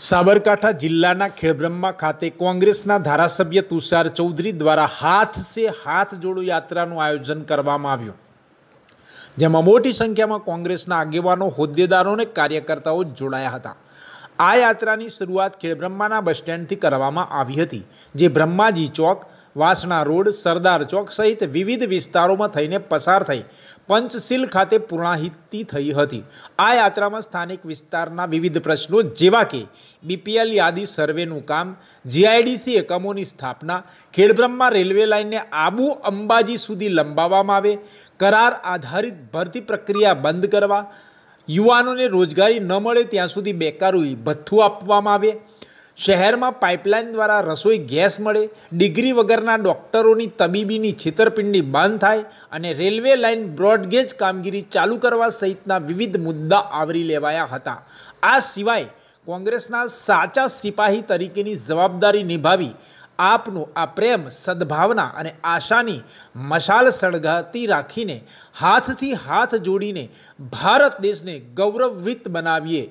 સાબરકાંઠા જિલ્લાના ખેડબ્રહ્મા ખાતે કોંગ્રેસના ધારાસભ્ય તુષાર ચૌધરી દ્વારા હાથ સે હાથ જોડો યાત્રાનું આયોજન કરવામાં આવ્યું જેમાં મોટી સંખ્યામાં કોંગ્રેસના આગેવાનો હોદ્દેદારો અને કાર્યકર્તાઓ જોડાયા હતા આ યાત્રાની શરૂઆત ખેડબ્રહ્માના બસ સ્ટેન્ડથી કરવામાં આવી હતી જે બ્રહ્માજી ચોક વાસણા રોડ સરદાર ચોક સહિત વિવિધ વિસ્તારોમાં થઈને પસાર થઈ પંચશીલ ખાતે પૂર્ણાહિતી થઈ હતી આ યાત્રામાં સ્થાનિક વિસ્તારના વિવિધ પ્રશ્નો જેવા કે બીપીએલ યાદી સર્વેનું કામ જીઆઈડીસી એકમોની સ્થાપના ખેડબ્રહ્મા રેલવે લાઇનને આબુ અંબાજી સુધી લંબાવવામાં આવે કરાર આધારિત ભરતી પ્રક્રિયા બંધ કરવા યુવાનોને રોજગારી ન મળે ત્યાં સુધી બેકારોઈ ભથ્થું આપવામાં આવે શહેરમાં પાઇપલાઇન દ્વારા રસોઈ ગેસ મળે, ડિગ્રી વગરના ડોક્ટરોની તબીબીની છેતરપિંડી બંધ થાય અને રેલવે લાઇન બ્રોડગેજ કામગીરી ચાલુ કરવા સહિતના વિવિધ મુદ્દા આવરી લેવાયા હતા. આ સિવાય કોંગ્રેસના સાચા સિપાહી તરીકેની જવાબદારી નિભાવી, આપનું આ પ્રેમ, સદભાવના અને આશાની મશાલ સળગાતી રાખીને હાથથી હાથ જોડીને ભારત દેશને ગૌરવવિત બનાવીએ.